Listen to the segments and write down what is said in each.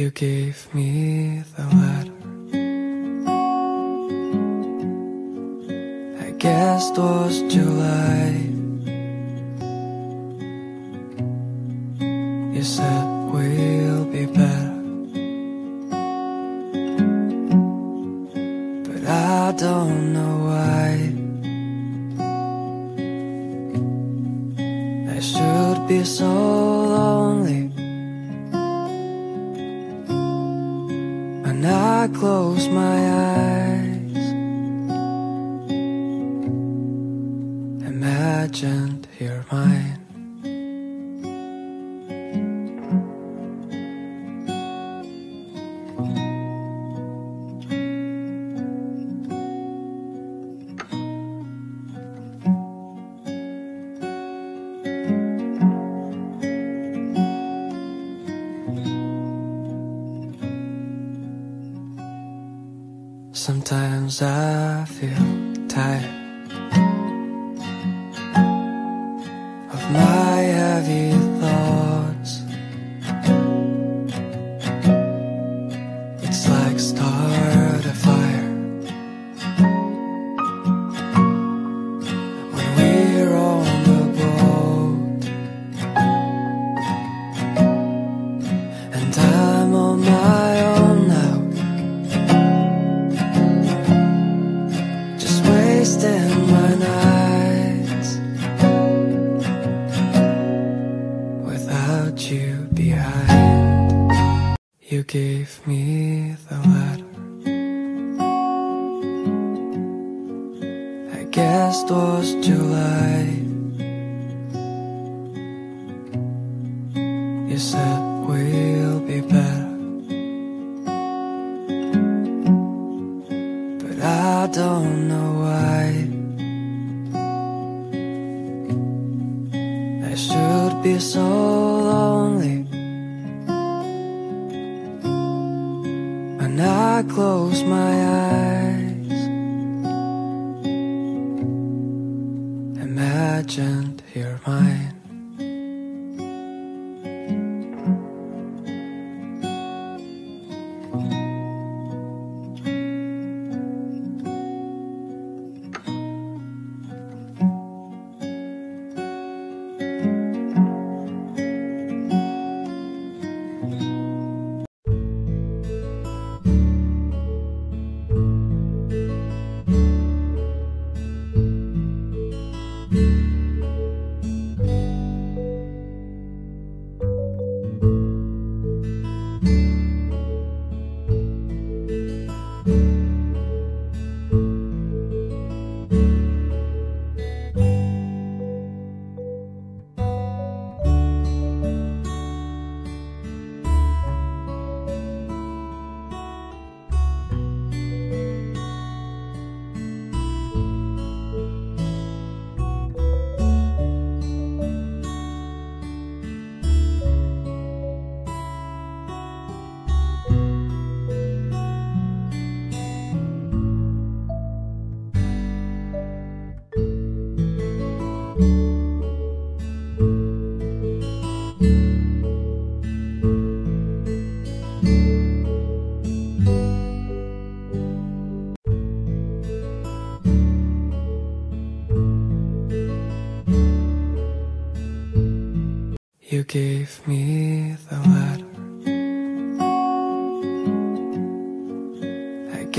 You gave me the letter. I guess it was July. You said we'll be better. But I don't know close my eyes, imagined you're mine. My heavy thoughts. Without you behind. You gave me the letter. I guess it was July. I close my eyes, imagined you're mine.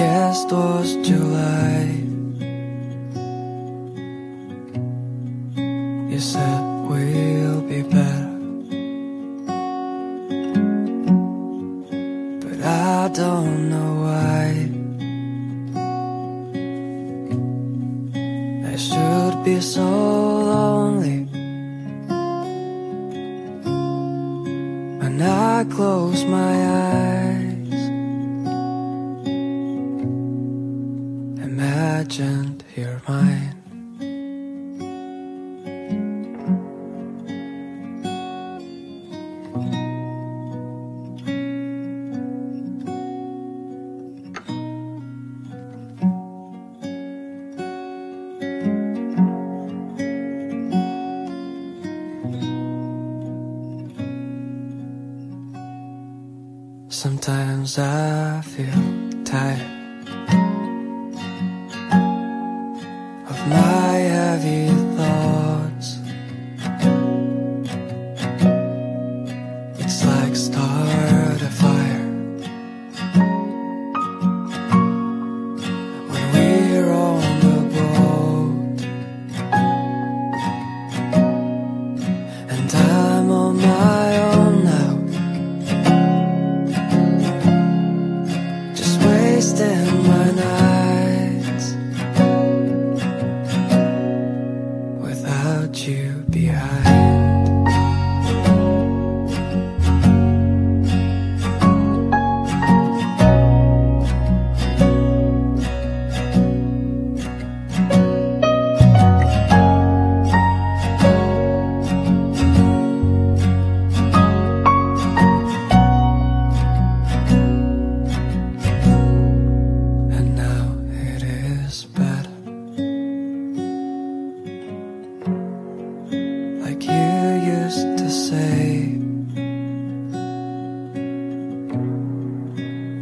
Guess was July. You said imagined you're mine.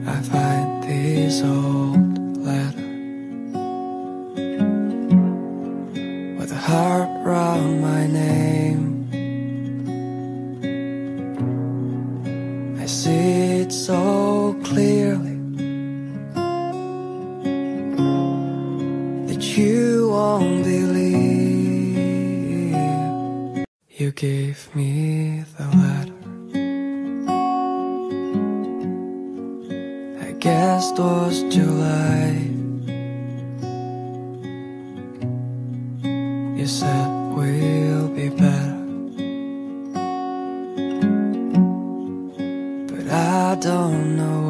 I find these old letters. You said we'll be better. But I don't know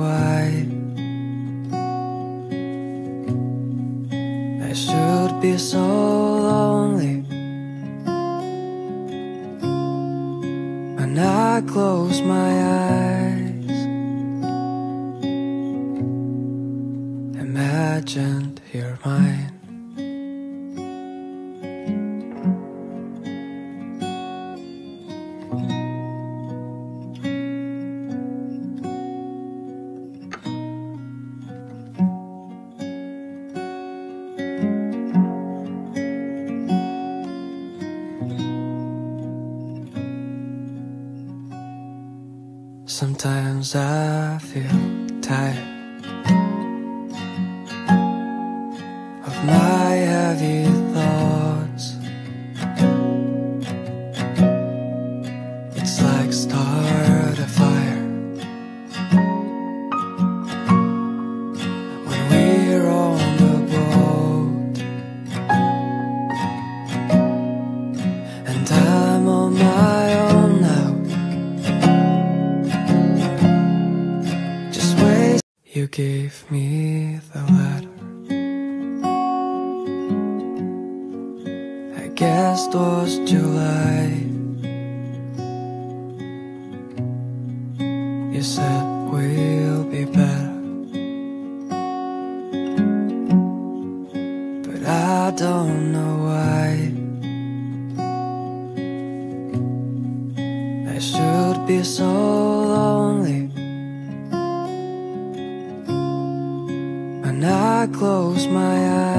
I don't know why. I should be so lonely. When I close my eyes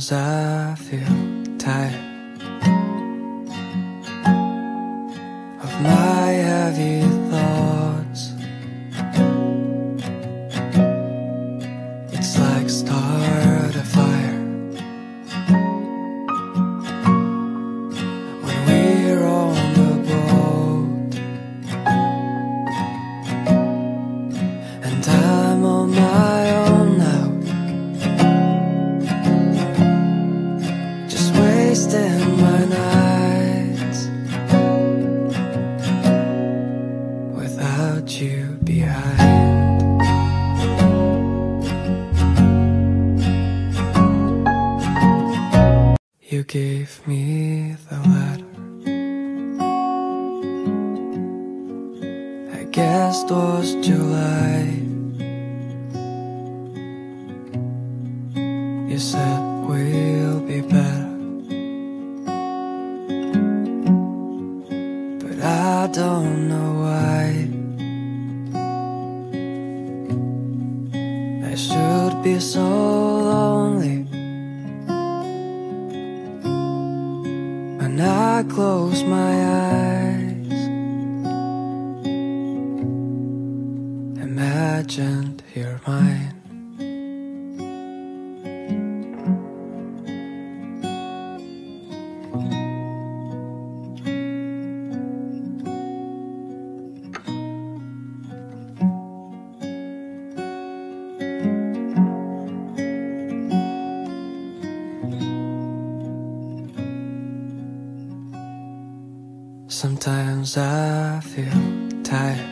turns said Sometimes I feel tired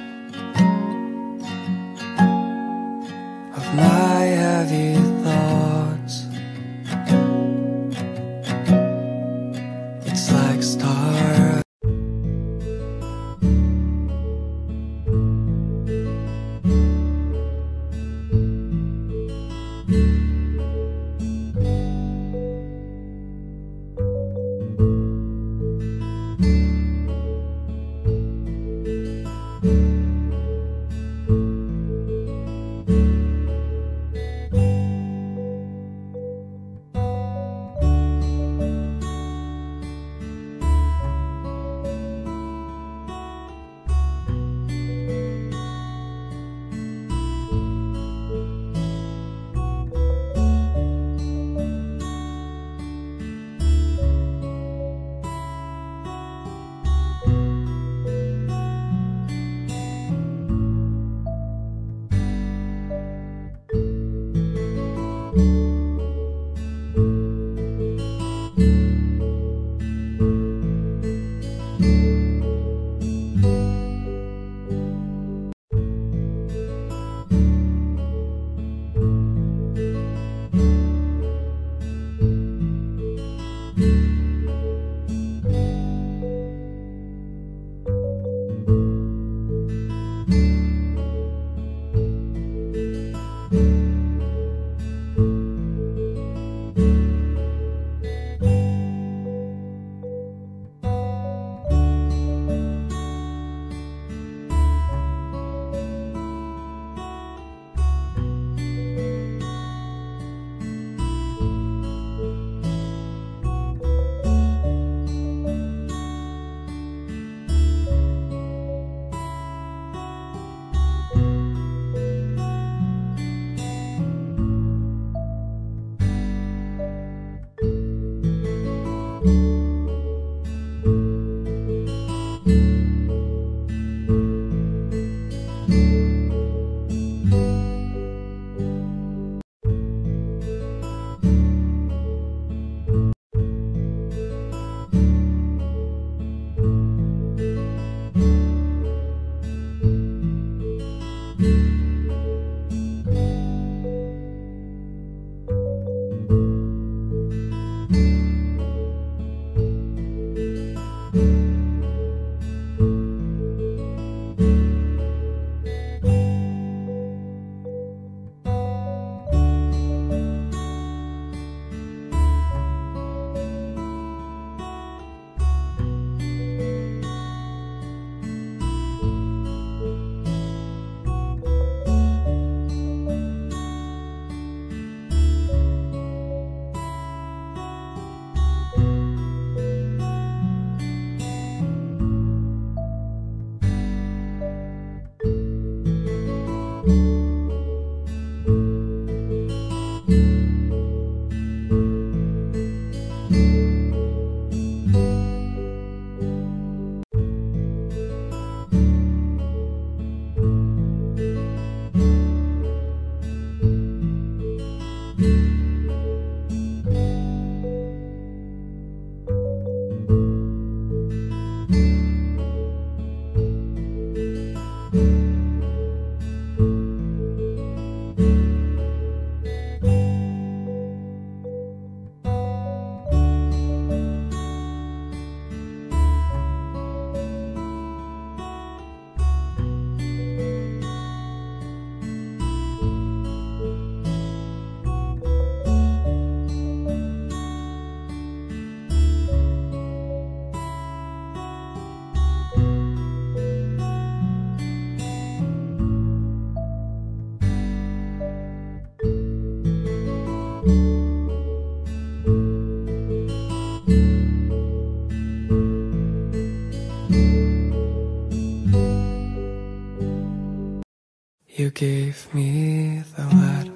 gave me the letter.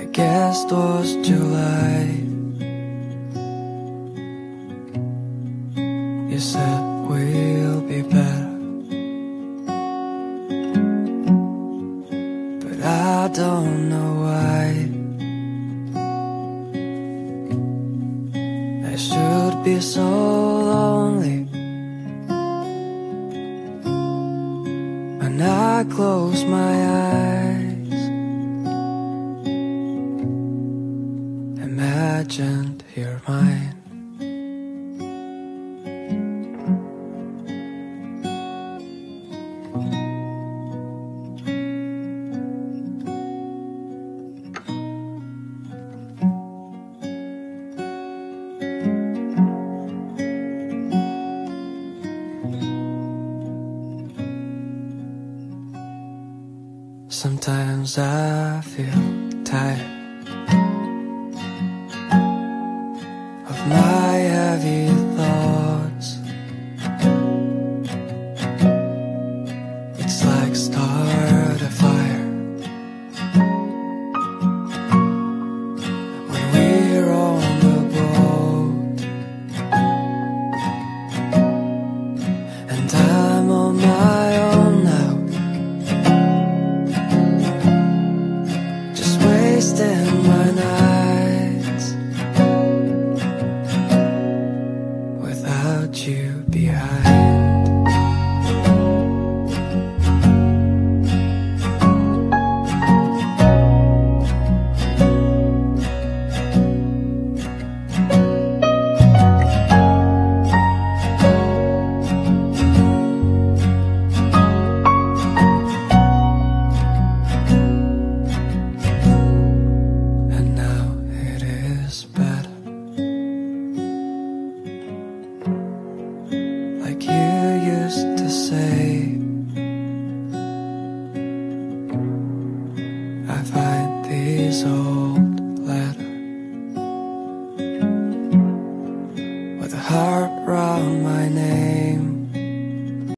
I guess it was July. You said we'll be better, but I don't know why. I should be so. I feel tired.